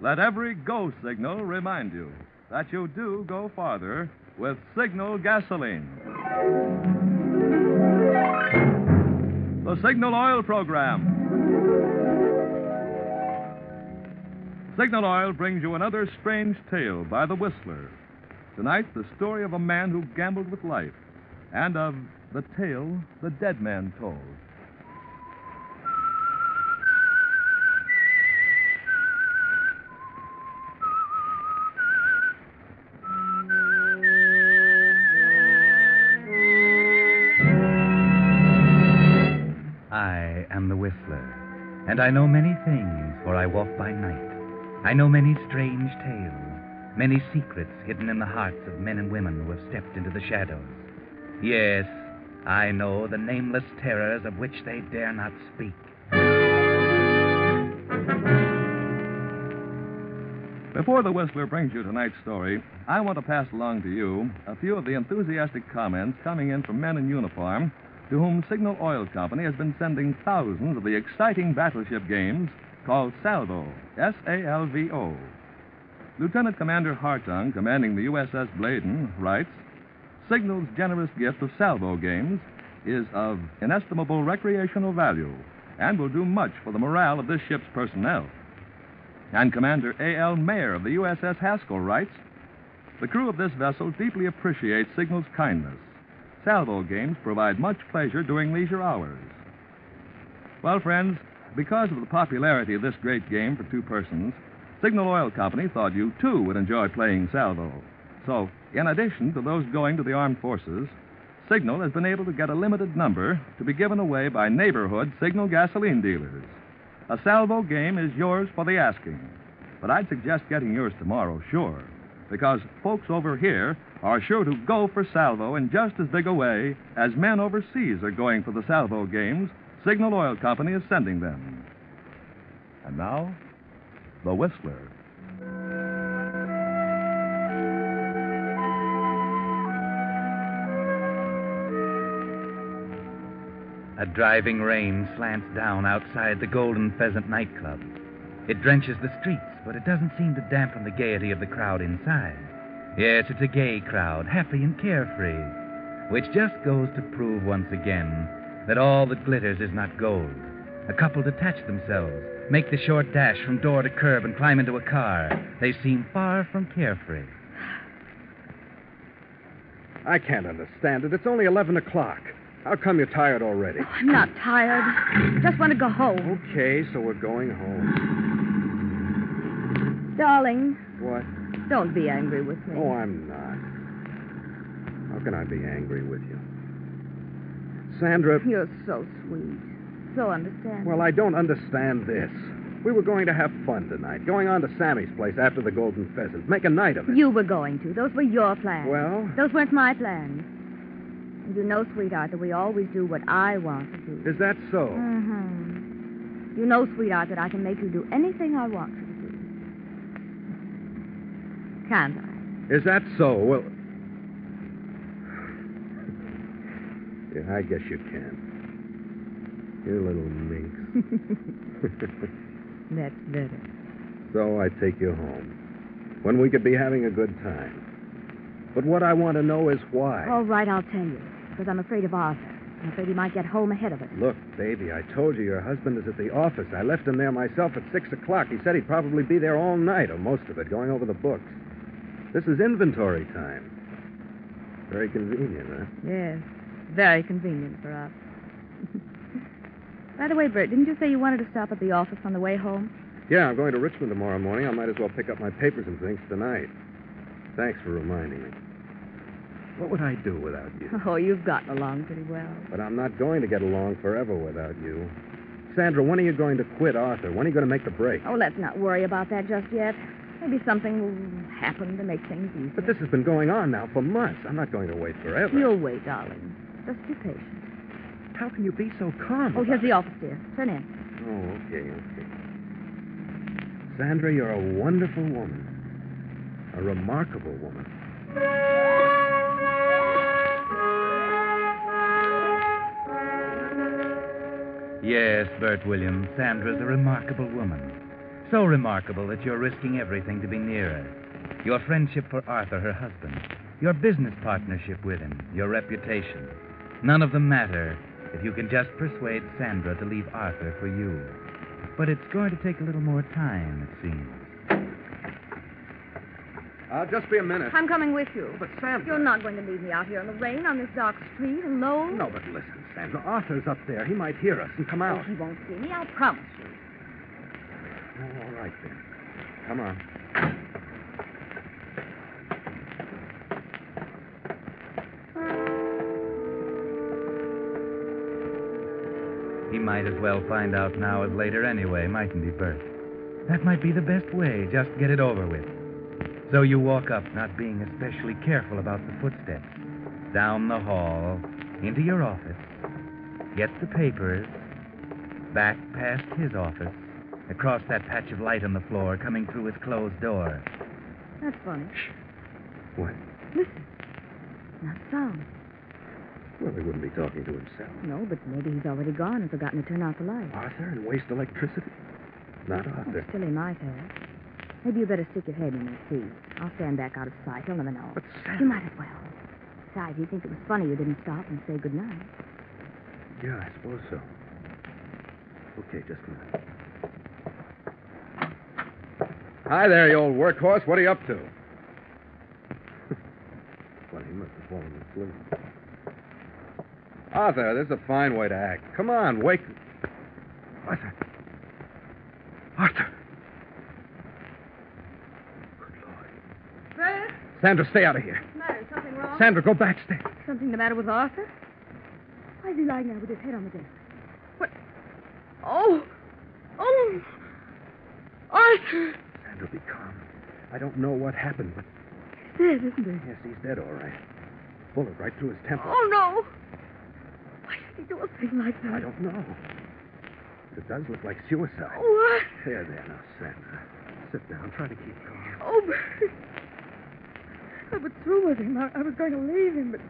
Let every go signal remind you that you do go farther with Signal gasoline. The Signal Oil Program. Signal Oil brings you another strange tale by the Whistler. Tonight, the story of a man who gambled with life and of the tale the dead man told. And I know many things, for I walk by night. I know many strange tales, many secrets hidden in the hearts of men and women who have stepped into the shadows. Yes, I know the nameless terrors of which they dare not speak. Before the Whistler brings you tonight's story, I want to pass along to you a few of the enthusiastic comments coming in from men in uniform to whom Signal Oil Company has been sending thousands of the exciting battleship games called Salvo, S A L V O. Lieutenant Commander Hartung, commanding the USS Bladen, writes Signal's generous gift of salvo games is of inestimable recreational value and will do much for the morale of this ship's personnel. And Commander A.L. Mayer of the USS Haskell writes The crew of this vessel deeply appreciates Signal's kindness. Salvo games provide much pleasure during leisure hours. Well, friends, because of the popularity of this great game for two persons, Signal Oil Company thought you too would enjoy playing salvo. So, in addition to those going to the armed forces, Signal has been able to get a limited number to be given away by neighborhood Signal gasoline dealers. A salvo game is yours for the asking. But I'd suggest getting yours tomorrow, sure, because folks over here are sure to go for salvo in just as big a way as men overseas are going for the salvo games Signal Oil Company is sending them. And now, the Whistler. A driving rain slants down outside the Golden Pheasant nightclub. It drenches the streets, but it doesn't seem to dampen the gaiety of the crowd inside. Yes, it's a gay crowd, happy and carefree, which just goes to prove once again that all that glitters is not gold. A couple detach themselves, make the short dash from door to curb, and climb into a car. They seem far from carefree. I can't understand it. It's only 11 o'clock. How come you're tired already? Oh, I'm not tired. Just want to go home. Okay, so we're going home. Darling, What? don't be angry with me. Oh, I'm not. How can I be angry with you? Sandra, You're so sweet. So understanding. well, I don't understand this. We were going to have fun tonight, going on to Sammy's place after the Golden Pheasant, make a night of it. You were going to. Those were your plans. Well? Those weren't my plans. And you know, sweetheart, that we always do what I want to do. Is that so? Mm-hmm. You know, sweetheart, that I can make you do anything I want to. Can't I? Is that so? Well. Yeah, I guess you can. You little minx. That's better. so I take you home. When we could be having a good time. But what I want to know is why. All right, I'll tell you. Because I'm afraid of Arthur. I'm afraid he might get home ahead of us. Look, baby, I told you your husband is at the office. I left him there myself at six o'clock. He said he'd probably be there all night, or most of it, going over the books. This is inventory time. Very convenient, huh? Yes. Very convenient for us. By the way, Bert, didn't you say you wanted to stop at the office on the way home? Yeah, I'm going to Richmond tomorrow morning. I might as well pick up my papers and things tonight. Thanks for reminding me. What would I do without you? Oh, you've gotten along pretty well. But I'm not going to get along forever without you. Sandra, when are you going to quit Arthur? When are you going to make the break? Oh, let's not worry about that just yet. Maybe something will happen to make things easier. But this has been going on now for months. I'm not going to wait forever. You'll wait, darling. Just be patient. How can you be so calm? Oh, about here's the office, dear. Turn in. Oh, okay, okay. Sandra, you're a wonderful woman. A remarkable woman. Yes, Bert Williams, Sandra's a remarkable woman. So remarkable that you're risking everything to be near her. Your friendship for Arthur, her husband, your business partnership with him, your reputation. None of them matter if you can just persuade Sandra to leave Arthur for you. But it's going to take a little more time, it seems. I'll just be a minute. I'm coming with you. But Sandra. You're not going to leave me out here in the rain on this dark street alone. No, but listen, Sandra. Arthur's up there. He might hear us and come Oh, out. he won't see me. I'll promise you. All right then. Come on. He might as well find out now as later anyway, mightn't he, Bert? That might be the best way, just get it over with. So you walk up, not being especially careful about the footsteps, down the hall, into your office, get the papers, back past his office, across that patch of light on the floor, coming through his closed door. That's funny. What? Listen. Not sound. Well, he wouldn't be talking to himself. No, but maybe he's already gone and forgotten to turn out the light. Arthur and waste electricity? Not Oh, Arthur. still, he might have. Maybe you better stick your head in and see. I'll stand back out of sight. He'll never know. But You might as well. Besides, you think it was funny you didn't stop and say goodnight. Yeah, I suppose so. Okay, just a minute. Hi there, you old workhorse. What are you up to? Funny, he must have fallen asleep. Arthur, this is a fine way to act. Come on, wake. Arthur. Arthur. Good Lord. Bert, Sandra, stay out of here. what's the matter? Something wrong? Sandra, go backstairs. Something the matter with Arthur? Why is he lying there with his head on the desk? What? Oh! Oh! Arthur! Sandra, be calm. I don't know what happened, but He's dead, isn't he? yes, he's dead, all right. Bullet right through his temple. Oh, no! Why did he do a thing like that? I don't know. It does look like suicide. Oh, what? There, there, now, Sandra. Sit down. Try to keep calm. Oh, Bert. I was through with him. I, I was going to leave him, but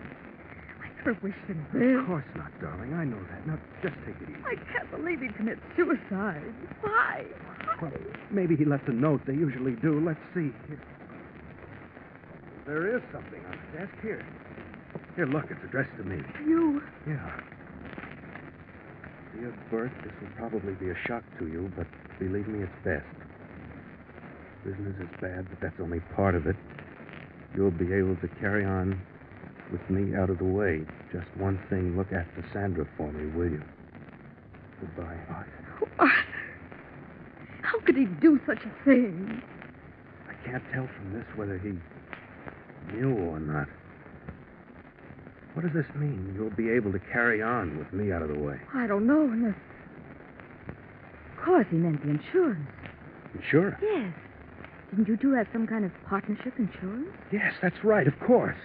never him Of course not, darling. I know that. Now, just take it easy. I can't believe he'd commit suicide. Why? Well, maybe he left a note. They usually do. Let's see. Here. There is something on the desk. Here. Here, look. It's addressed to me. You. Yeah. Dear Bert, this will probably be a shock to you, but believe me, it's best. Business is bad, but that's only part of it. You'll be able to carry on with me out of the way. Just one thing, look after Sandra for me, will you? Goodbye, Arthur. Oh, Arthur. How could he do such a thing? I can't tell from this whether he knew or not. What does this mean? You'll be able to carry on with me out of the way. I don't know unless. Of course, he meant the insurance. Insurance? Yes. Didn't you two have some kind of partnership insurance? Yes, that's right, of course.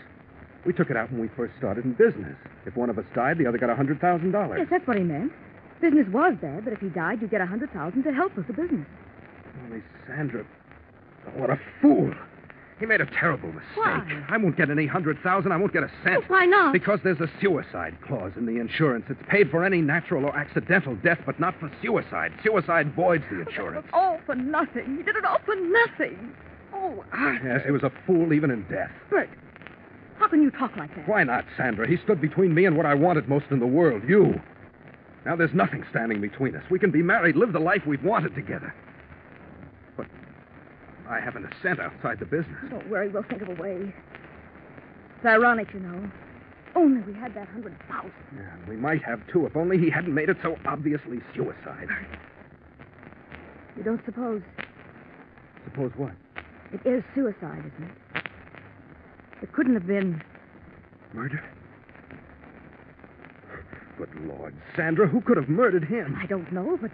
We took it out when we first started in business. If one of us died, the other got a $100,000. Yes, that's what he meant. Business was bad, but if he died, you'd get a hundred thousand to help with the business. Only Sandra. what a fool. He made a terrible mistake. Why? I won't get any 100000 I won't get a cent. Oh, why not? Because there's a suicide clause in the insurance. It's paid for any natural or accidental death, but not for suicide. Suicide voids the insurance. Was all for nothing. He did it all for nothing. Oh, Arthur. Yes, he was a fool even in death. Bert, how can you talk like that? Why not, Sandra? He stood between me and what I wanted most in the world, you. Now there's nothing standing between us. We can be married, live the life we've wanted together. But I haven't a cent outside the business. Don't worry, we'll think of a way. It's ironic, you know. Only we had that hundred thousand. Yeah, we might have, too, if only he hadn't made it so obviously suicide. You don't suppose Suppose what? it is suicide, isn't it? It couldn't have been. Murder? Good Lord, Sandra, who could have murdered him? I don't know, but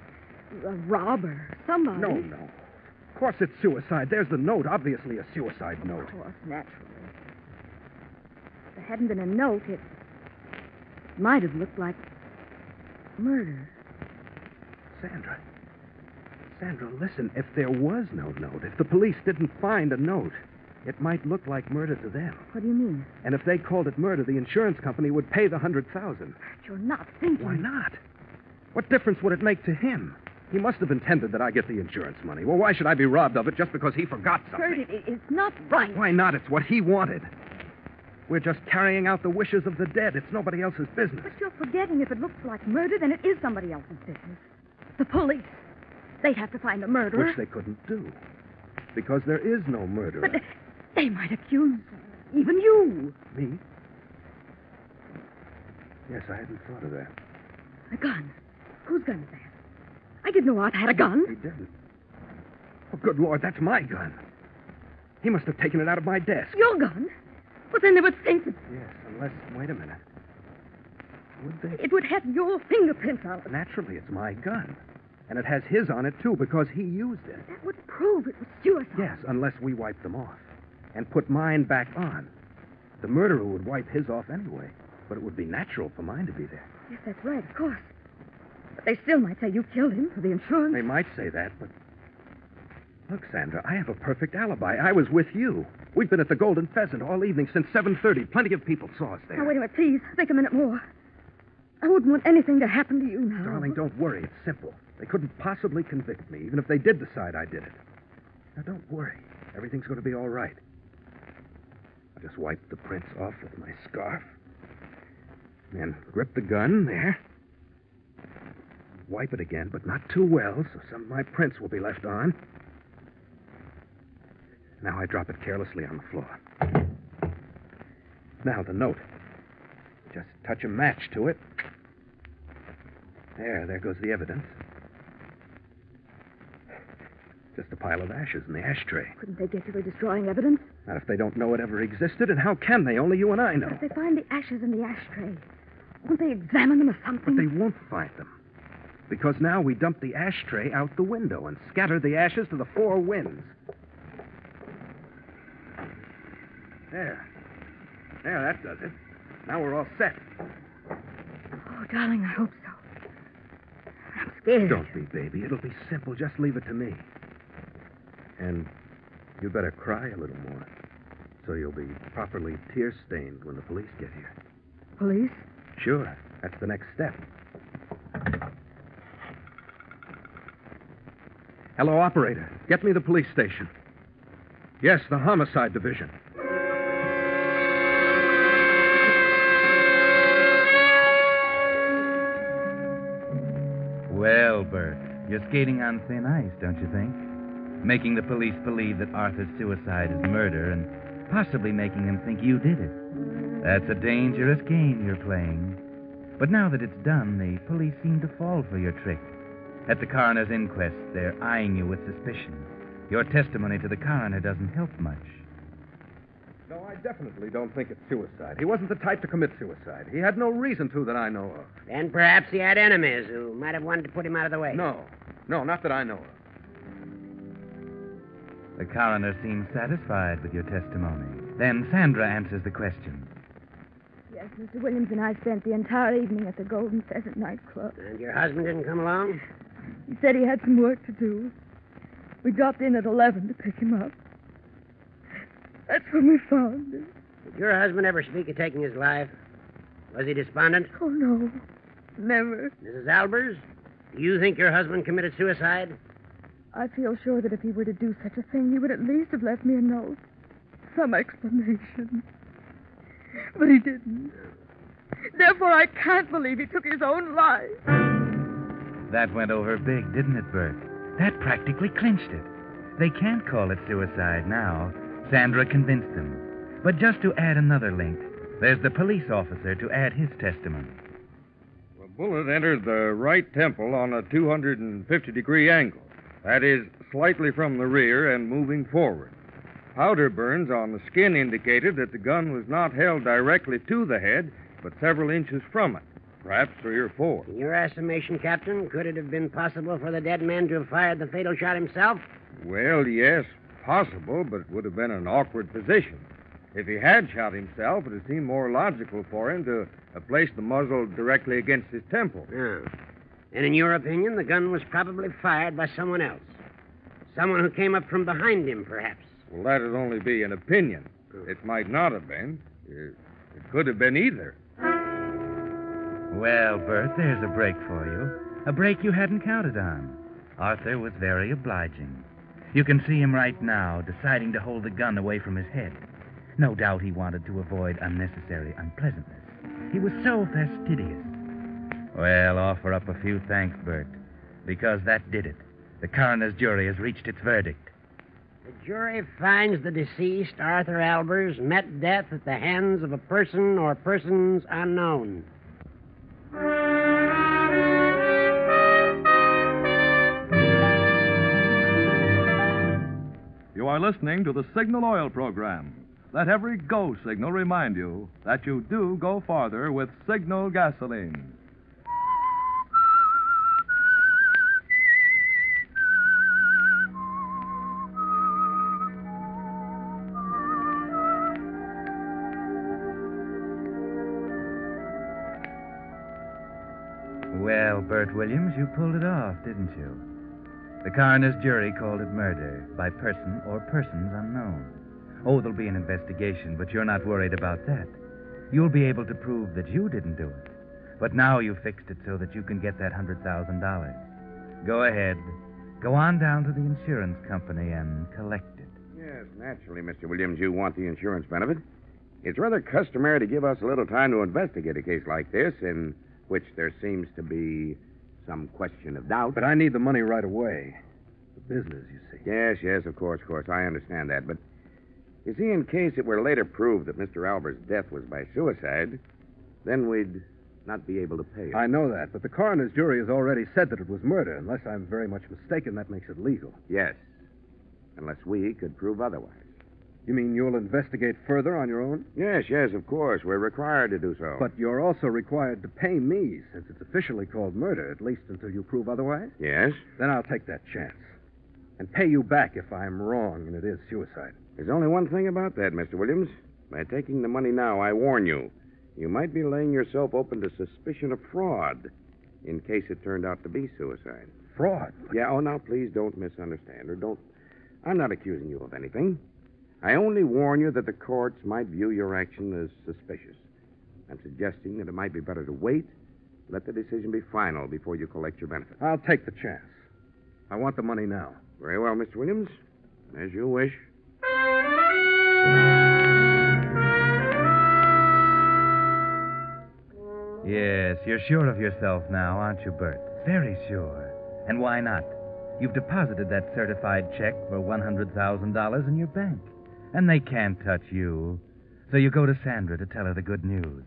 a robber, somebody. No, no. Of course it's suicide. There's the note, obviously a suicide note. Of course, naturally. If there hadn't been a note, it might have looked like murder. Sandra. Sandra, listen. If there was no note, if the police didn't find a note, it might look like murder to them. What do you mean? And if they called it murder, the insurance company would pay the hundred thousand. You're not thinking. Why not? What difference would it make to him? He must have intended that I get the insurance money. Well, why should I be robbed of it just because he forgot something? it- it's not right. Why not? It's what he wanted. We're just carrying out the wishes of the dead. It's nobody else's business. But you're forgetting if it looks like murder, then it is somebody else's business. The police. They'd have to find the murderer. Which they couldn't do. Because there is no murderer. But they might accuse even you. Me? Yes, I hadn't thought of that. A gun. Whose gun is that? I didn't know Art had a gun. He didn't. Oh, good Lord, that's my gun. He must have taken it out of my desk. Your gun? Well, then they would think that Yes, unless. Wait a minute. Would they? it would have your fingerprints on it. Naturally, it's my gun. And it has his on it, too, because he used it. That would prove it was suicide. Yes, unless we wipe them off and put mine back on. The murderer would wipe his off anyway, but it would be natural for mine to be there. Yes, that's right, of course. But they still might say you killed him for the insurance. They might say that, but. Look, Sandra, I have a perfect alibi. I was with you. We've been at the Golden Pheasant all evening since 7.30. Plenty of people saw us there. Now, wait a minute, please. Think a minute more. I wouldn't want anything to happen to you now. Darling, don't worry. It's simple. They couldn't possibly convict me, even if they did decide I did it. Now, don't worry. Everything's going to be all right. Just wipe the prints off with my scarf. Then grip the gun there. Wipe it again, but not too well, so some of my prints will be left on. Now I drop it carelessly on the floor. Now the note. Just touch a match to it. There, there goes the evidence. Just a pile of ashes in the ashtray. Couldn't they get you for destroying evidence? Not if they don't know it ever existed, and how can they? Only you and I know. If they find the ashes in the ashtray, won't they examine them or something? But they won't find them. Because now we dump the ashtray out the window and scatter the ashes to the four winds. There. There, that does it. Now we're all set. Oh, darling, I hope so. I'm scared. Don't be, baby. It'll be simple. Just leave it to me. And you better cry a little more. So you'll be properly tear stained when the police get here. Police? Sure. That's the next step. Hello, operator. Get me the police station. Yes, the homicide division. Well, Bert, you're skating on thin ice, don't you think? Making the police believe that Arthur's suicide is murder and possibly making them think you did it. That's a dangerous game you're playing. But now that it's done, the police seem to fall for your trick. At the coroner's inquest, they're eyeing you with suspicion. Your testimony to the coroner doesn't help much. No, I definitely don't think it's suicide. He wasn't the type to commit suicide. He had no reason to that I know of. Then perhaps he had enemies who might have wanted to put him out of the way. No. No, not that I know of. The coroner seems satisfied with your testimony. Then Sandra answers the question. Yes, Mr. Williams and I spent the entire evening at the Golden Pheasant nightclub. And your husband didn't come along? He said he had some work to do. We dropped in at 11 to pick him up. That's when we found him. Did your husband ever speak of taking his life? Was he despondent? Oh, no. Never. Mrs. Albers, do you think your husband committed suicide? I feel sure that if he were to do such a thing, he would at least have left me a note. Some explanation. But he didn't. Therefore, I can't believe he took his own life. That went over big, didn't it, Bert? That practically clinched it. They can't call it suicide now. Sandra convinced them. But just to add another link, there's the police officer to add his testimony. The bullet entered the right temple on a 250 degree angle. That is, slightly from the rear and moving forward. Powder burns on the skin indicated that the gun was not held directly to the head, but several inches from it, perhaps three or four. In your estimation, Captain, could it have been possible for the dead man to have fired the fatal shot himself? Well, yes, possible, but it would have been an awkward position. If he had shot himself, it would seem more logical for him to have placed the muzzle directly against his temple. No. And in your opinion, the gun was probably fired by someone else. Someone who came up from behind him, perhaps. Well, that'd only be an opinion. Hmm. It might not have been. It, it could have been either. Well, Bert, there's a break for you. A break you hadn't counted on. Arthur was very obliging. You can see him right now, deciding to hold the gun away from his head. No doubt he wanted to avoid unnecessary unpleasantness. He was so fastidious. Well, offer up a few thanks, Bert, because that did it. The coroner's jury has reached its verdict. The jury finds the deceased, Arthur Albers, met death at the hands of a person or persons unknown. You are listening to the Signal Oil program. Let every go signal remind you that you do go farther with Signal gasoline. Well, Bert Williams, you pulled it off, didn't you? The coroner's jury called it murder by person or persons unknown. Oh, there'll be an investigation, but you're not worried about that. You'll be able to prove that you didn't do it. But now you've fixed it so that you can get that $100,000. Go ahead. Go on down to the insurance company and collect it. Yes, naturally, Mr. Williams, you want the insurance benefit. It's rather customary to give us a little time to investigate a case like this, in which there seems to be some question of doubt. But I need the money right away. The business, you see. Yes, yes, of course, of course. I understand that. But you see, in case it were later proved that Mr. Albers' death was by suicide, then we'd not be able to pay it. I know that, but the coroner's jury has already said that it was murder. Unless I'm very much mistaken, that makes it legal. Yes. Unless we could prove otherwise. You mean you'll investigate further on your own? Yes, yes, of course. We're required to do so. But you're also required to pay me, since it's officially called murder, at least until you prove otherwise. Yes? Then I'll take that chance. And pay you back if I'm wrong and it is suicide. There's only one thing about that, Mr. Williams. By taking the money now, I warn you, you might be laying yourself open to suspicion of fraud in case it turned out to be suicide. Fraud. Yeah, oh, now please don't misunderstand or don't. I'm not accusing you of anything. I only warn you that the courts might view your action as suspicious. I'm suggesting that it might be better to wait, let the decision be final before you collect your benefit. I'll take the chance. I want the money now. Very well, Mr. Williams. As you wish. Yes, you're sure of yourself now, aren't you, Bert? Very sure. And why not? You've deposited that certified check for $100,000 in your bank. And they can't touch you. So you go to Sandra to tell her the good news.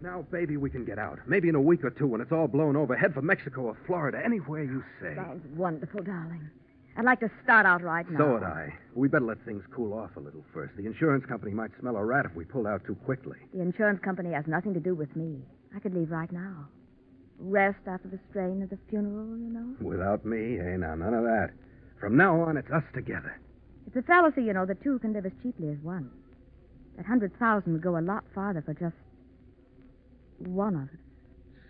Now, baby, we can get out. Maybe in a week or two when it's all blown over. Head for Mexico or Florida, anywhere you say. Sounds wonderful, darling. I'd like to start out right now. So would I. We better let things cool off a little first. The insurance company might smell a rat if we pulled out too quickly. The insurance company has nothing to do with me. I could leave right now. Rest after the strain of the funeral, you know. Without me, hey, now, none of that. From now on, it's us together. It's a fallacy, you know, that two can live as cheaply as one. That hundred thousand would go a lot farther for just one of us.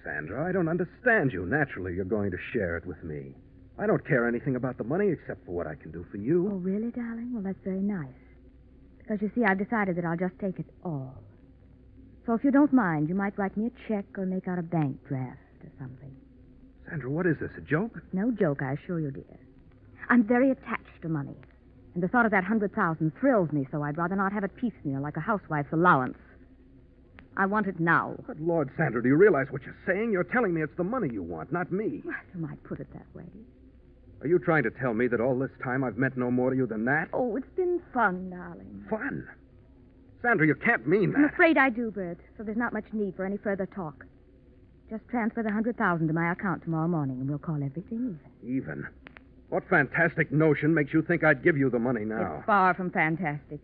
Sandra, I don't understand you. Naturally, you're going to share it with me. I don't care anything about the money except for what I can do for you. Oh, really, darling? Well, that's very nice. Because you see, I've decided that I'll just take it all. So if you don't mind, you might write me a check or make out a bank draft or something. Sandra, what is this, a joke? No joke, I assure you, dear. I'm very attached to money. And the thought of that hundred thousand thrills me, so I'd rather not have it piecemeal like a housewife's allowance. I want it now. Good Lord, Sandra, do you realize what you're saying? You're telling me it's the money you want, not me. Well, you might put it that way. Are you trying to tell me that all this time I've meant no more to you than that? Oh, it's been fun, darling. Fun. Sandra, you can't mean that. I'm afraid I do, Bert, so there's not much need for any further talk. Just transfer the hundred thousand to my account tomorrow morning, and we'll call everything even. Even. What fantastic notion makes you think I'd give you the money now? It's far from fantastic.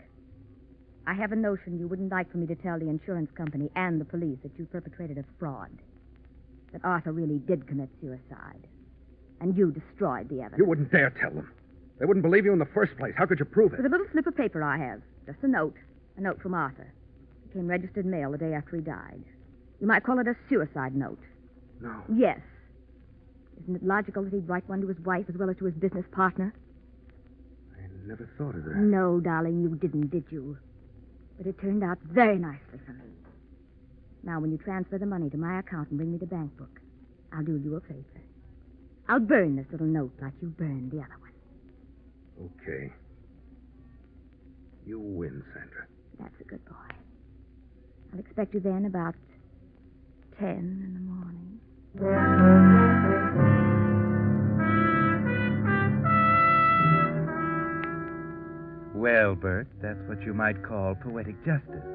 I have a notion you wouldn't like for me to tell the insurance company and the police that you perpetrated a fraud. That Arthur really did commit suicide. And you destroyed the evidence. You wouldn't dare tell them. They wouldn't believe you in the first place. How could you prove it? With a little slip of paper I have. Just a note. A note from Arthur. It came registered mail the day after he died. You might call it a suicide note. No. Yes. Isn't it logical that he'd write one to his wife as well as to his business partner? I never thought of that. No, darling, you didn't, did you? But it turned out very nicely for me. Now, when you transfer the money to my account and bring me the bank book, I'll do you a favor. I'll burn this little note like you burned the other one. Okay. You win, Sandra. That's a good boy. I'll expect you then about ten in the morning. Well, Bert, that's what you might call poetic justice.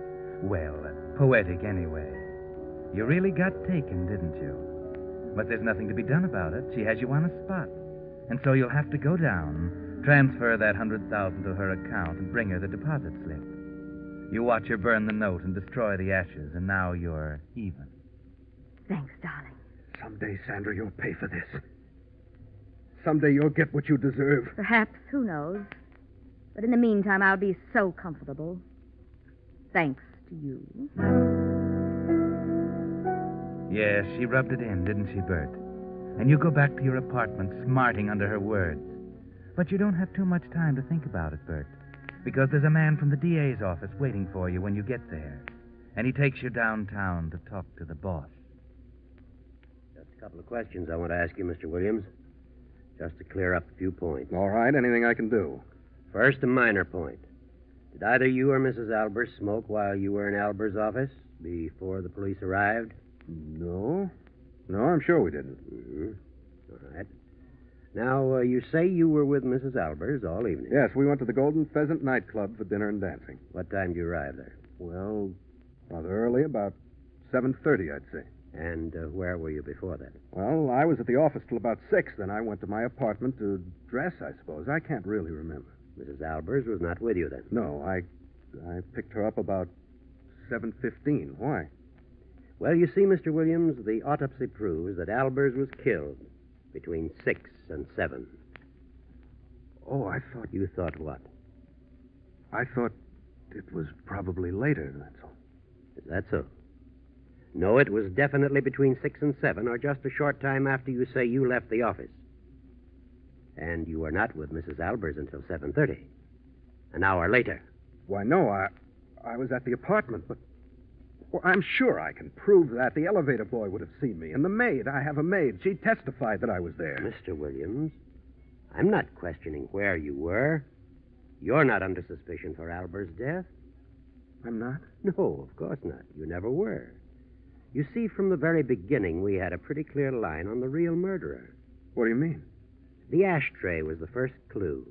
Well, uh, poetic anyway. You really got taken, didn't you? But there's nothing to be done about it. She has you on a spot. And so you'll have to go down, transfer that hundred thousand to her account, and bring her the deposit slip. You watch her burn the note and destroy the ashes, and now you're even. Thanks, darling. Someday, Sandra, you'll pay for this. Someday you'll get what you deserve. Perhaps, who knows? But in the meantime, I'll be so comfortable. Thanks to you. Yes, she rubbed it in, didn't she, Bert? And you go back to your apartment smarting under her words. But you don't have too much time to think about it, Bert, because there's a man from the DA's office waiting for you when you get there. And he takes you downtown to talk to the boss. Just a couple of questions I want to ask you, Mr. Williams. Just to clear up a few points. All right, anything I can do. First, a minor point. Did either you or Mrs. Albers smoke while you were in Albers' office before the police arrived? No. No, I'm sure we didn't. Mm-hmm. All right. Now, uh, you say you were with Mrs. Albers all evening. Yes, we went to the Golden Pheasant nightclub for dinner and dancing. What time did you arrive there? Well, rather early, about 7.30, I'd say. And uh, where were you before that? Well, I was at the office till about 6. Then I went to my apartment to dress, I suppose. I can't really remember. Mrs. Albers was not with you then? No, I I picked her up about 7.15. Why? Well, you see, Mr. Williams, the autopsy proves that Albers was killed between 6 and 7. Oh, I thought... You thought what? I thought it was probably later, that's all. Is that so? No, it was definitely between 6 and 7, or just a short time after you say you left the office. And you were not with Mrs. Albers until 7.30. An hour later. Why, no, I, I was at the apartment, but well, I'm sure I can prove that. The elevator boy would have seen me. And the maid, I have a maid. She testified that I was there. Mr. Williams, I'm not questioning where you were. You're not under suspicion for Albers' death. I'm not? No, of course not. You never were. You see, from the very beginning, we had a pretty clear line on the real murderer. What do you mean? The ashtray was the first clue.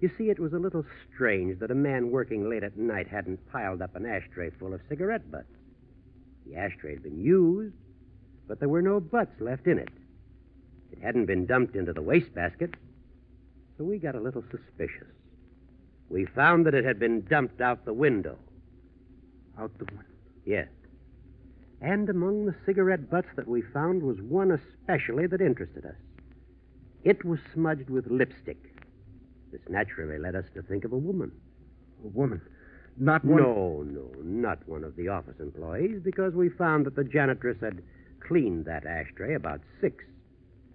You see, it was a little strange that a man working late at night hadn't piled up an ashtray full of cigarette butts. The ashtray had been used, but there were no butts left in it. It hadn't been dumped into the wastebasket, so we got a little suspicious. We found that it had been dumped out the window. Out the window? Yes. And among the cigarette butts that we found was one especially that interested us. It was smudged with lipstick. This naturally led us to think of a woman. A woman? Not one. No, no, not one of the office employees, because we found that the janitress had cleaned that ashtray about six.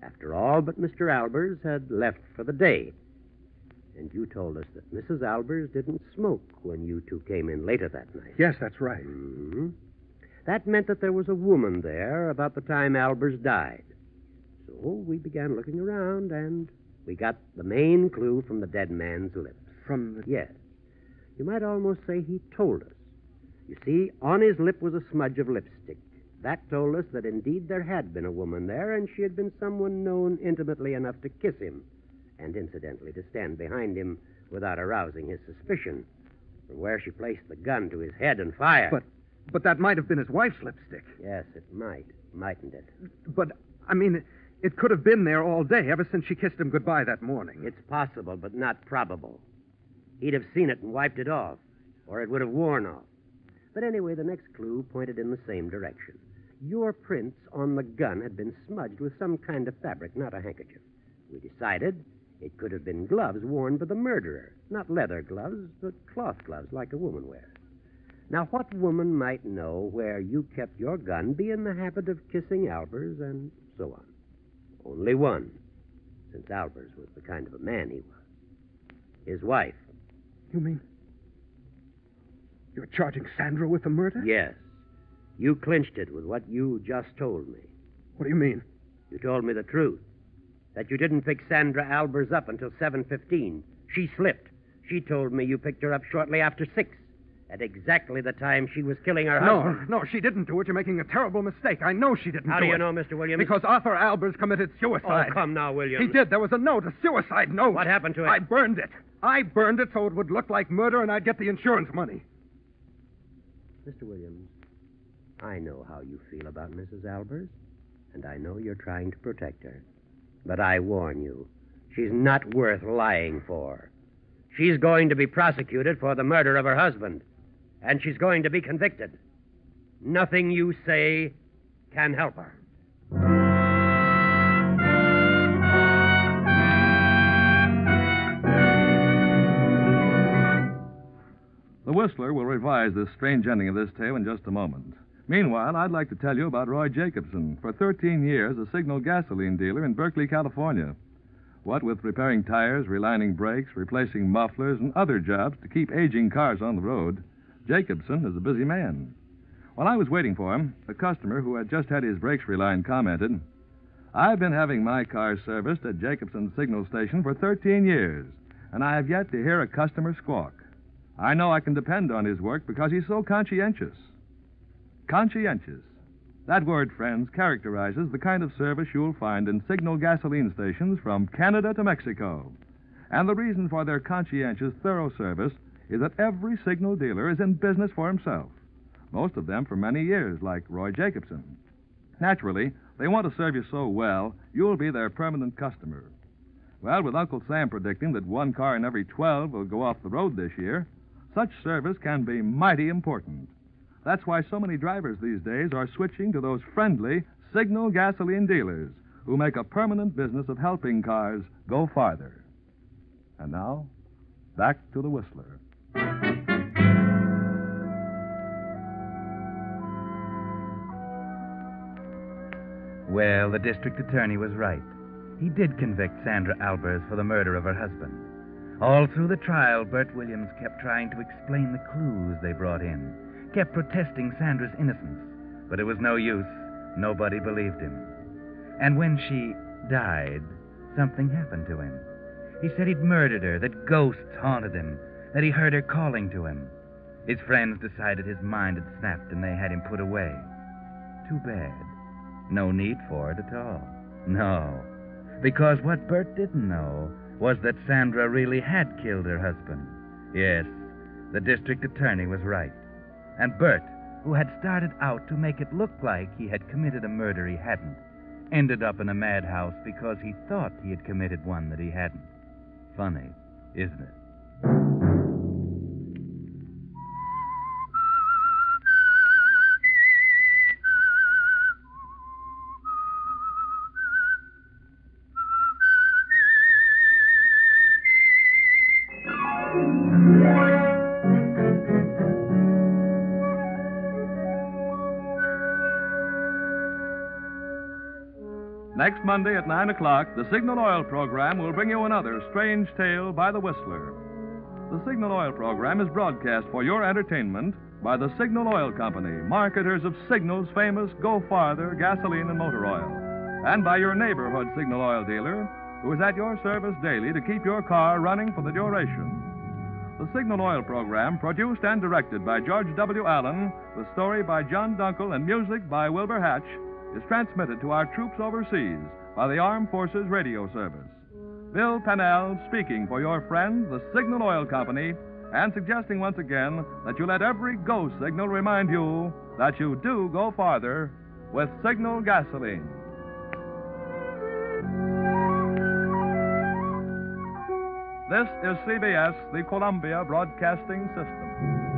After all but Mr. Albers had left for the day. And you told us that Mrs. Albers didn't smoke when you two came in later that night. Yes, that's right. hmm That meant that there was a woman there about the time Albers died. So we began looking around, and we got the main clue from the dead man's lips. From the. Yes. You might almost say he told us. You see, on his lip was a smudge of lipstick. That told us that indeed there had been a woman there, and she had been someone known intimately enough to kiss him, and incidentally to stand behind him without arousing his suspicion. From where she placed the gun to his head and fired. But, but that might have been his wife's lipstick. Yes, it might, mightn't it? But, I mean, it could have been there all day, ever since she kissed him goodbye that morning. It's possible, but not probable. He'd have seen it and wiped it off, or it would have worn off. But anyway, the next clue pointed in the same direction. Your prints on the gun had been smudged with some kind of fabric, not a handkerchief. We decided it could have been gloves worn by the murderer. Not leather gloves, but cloth gloves like a woman wears. Now, what woman might know where you kept your gun, be in the habit of kissing Albers, and so on? Only one, since Albers was the kind of a man he was. His wife. You mean. You're charging Sandra with the murder? Yes. You clinched it with what you just told me. What do you mean? You told me the truth. that you didn't pick Sandra Albers up until 7.15. She slipped. She told me you picked her up shortly after 6, at exactly the time she was killing her husband. No, no, she didn't do it. You're making a terrible mistake. I know she didn't How do do you it. know, Mr. Williams? Because Arthur Albers committed oh, suicide. Oh, come now, Williams. He did. There was a note, a suicide note. What happened to it? I burned it. I burned it so it would look like murder and I'd get the insurance money. Mr. Williams, I know how you feel about Mrs. Albers, and I know you're trying to protect her. But I warn you, she's not worth lying for. She's going to be prosecuted for the murder of her husband, and she's going to be convicted. Nothing you say can help her. The Whistler will revise this strange ending of this tale in just a moment. Meanwhile, I'd like to tell you about Roy Jacobson, for 13 years a signal gasoline dealer in Berkeley, California. What with repairing tires, relining brakes, replacing mufflers, and other jobs to keep aging cars on the road, Jacobson is a busy man. While I was waiting for him, a customer who had just had his brakes relined commented, I've been having my car serviced at Jacobson's signal station for 13 years, and I have yet to hear a customer squawk. I know I can depend on his work because he's so conscientious. Conscientious. That word, friends, characterizes the kind of service you'll find in signal gasoline stations from Canada to Mexico. And the reason for their conscientious, thorough service is that every signal dealer is in business for himself. Most of them for many years, like Roy Jacobson. Naturally, they want to serve you so well, you'll be their permanent customer. Well, with Uncle Sam predicting that one car in every 12 will go off the road this year, such service can be mighty important. That's why so many drivers these days are switching to those friendly signal gasoline dealers who make a permanent business of helping cars go farther. And now, back to the Whistler. Well, the district attorney was right. He did convict Sandra Albers for the murder of her husband. All through the trial, Bert Williams kept trying to explain the clues they brought in, kept protesting Sandra's innocence. But it was no use. Nobody believed him. And when she died, something happened to him. He said he'd murdered her, that ghosts haunted him, that he heard her calling to him. His friends decided his mind had snapped and they had him put away. Too bad. No need for it at all. No. Because what Bert didn't know was that Sandra really had killed her husband. Yes, the district attorney was right. And Bert, who had started out to make it look like he had committed a murder he hadn't, ended up in a madhouse because he thought he had committed one that he hadn't. Funny, isn't it? Monday at 9 o'clock, the Signal Oil program will bring you another strange tale by the Whistler. The Signal Oil program is broadcast for your entertainment by the Signal Oil Company, marketers of Signal's famous Go Farther gasoline and motor oil, and by your neighborhood Signal Oil dealer, who is at your service daily to keep your car running for the duration. The Signal Oil program, produced and directed by George W. Allen, with story by John Dunkel and music by Wilbur Hatch, is transmitted to our troops overseas by the Armed Forces Radio Service. Bill Pennell speaking for your friend, the Signal Oil Company, and suggesting once again that you let every go signal remind you that you do go farther with Signal gasoline. This is CBS, the Columbia Broadcasting System.